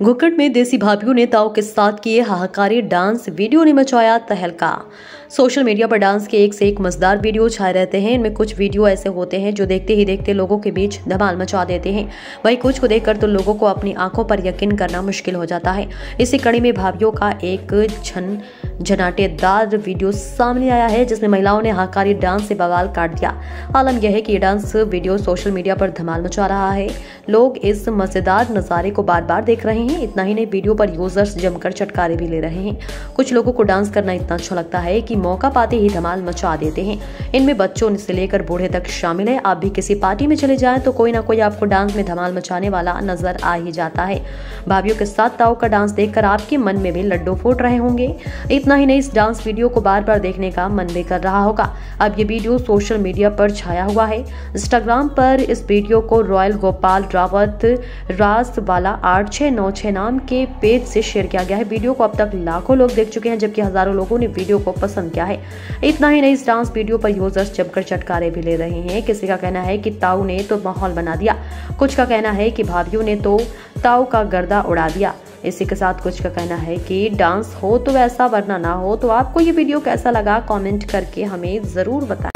घुक्कड़ में देसी भाभीओं ने ताऊ के साथ किए हाहाकारी डांस वीडियो ने मचाया तहलका। सोशल मीडिया पर डांस के एक से एक मज़ेदार वीडियो छाए रहते हैं। इनमें कुछ वीडियो ऐसे होते हैं जो देखते ही देखते लोगों के बीच धमाल मचा देते हैं। वहीं कुछ को देखकर तो लोगों को अपनी आँखों पर यकीन करना मुश्किल हो जाता है। इसी कड़ी में भाभीियों का एक झन झनाटेदार वीडियो सामने आया है, जिसमें महिलाओं ने हाकारी डांस से बवाल काट दिया। आलम यह है कि ये डांस वीडियो सोशल मीडिया पर धमाल मचा रहा है। लोग इस मज़ेदार नज़ारे को बार बार देख रहे हैं। इतना ही नहीं, वीडियो पर यूज़र्स जमकर चटकारे भी ले रहे हैं। कुछ लोगों को डांस करना इतना अच्छा लगता है कि मौका पाते ही धमाल मचा देते हैं। इनमें बच्चों से लेकर बूढ़े तक शामिल है। आप भी किसी पार्टी में चले जाएँ तो कोई ना कोई आपको डांस में धमाल मचाने वाला नज़र आ ही जाता है। भाभीियों के साथ ताऊ का डांस देखकर आपके मन में भी लड्डू फूट रहे होंगे। इतना ही नहीं, इस डांस वीडियो को बार बार देखने का मन भी कर रहा होगा। अब ये वीडियो सोशल मीडिया पर छाया हुआ है। इंस्टाग्राम पर इस वीडियो को रॉयल गोपाल रावत रास वाला आठ छह नौ छह नाम के पेज से शेयर किया गया है। वीडियो को अब तक लाखों लोग देख चुके हैं, जबकि हज़ारों लोगों ने वीडियो को पसंद किया है। इतना ही नहीं, इस डांस वीडियो पर यूज़र्स जमकर चटकारे भी ले रहे हैं। किसी का कहना है कि ताऊ ने तो माहौल बना दिया। कुछ का कहना है कि भाभीियों ने तो ताऊ का गर्दा उड़ा दिया। इसी के साथ कुछ का कहना है कि डांस हो तो वैसा, वरना ना हो। तो आपको ये वीडियो कैसा लगा? कमेंट करके हमें ज़रूर बताएँ।